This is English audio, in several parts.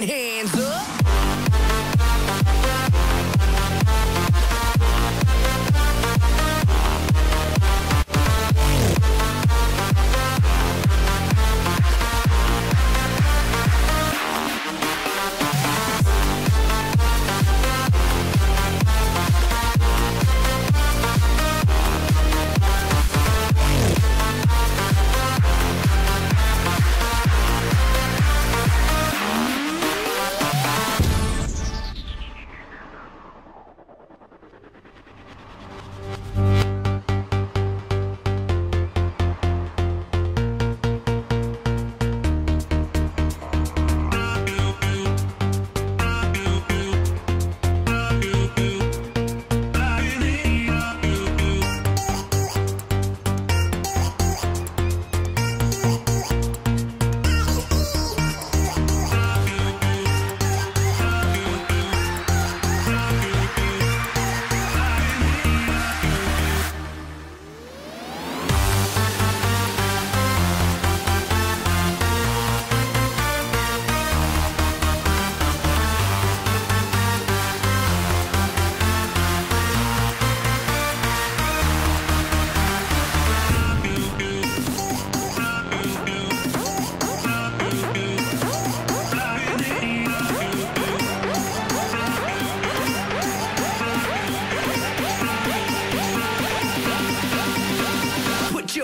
fucking hand.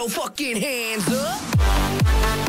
Fucking hands up.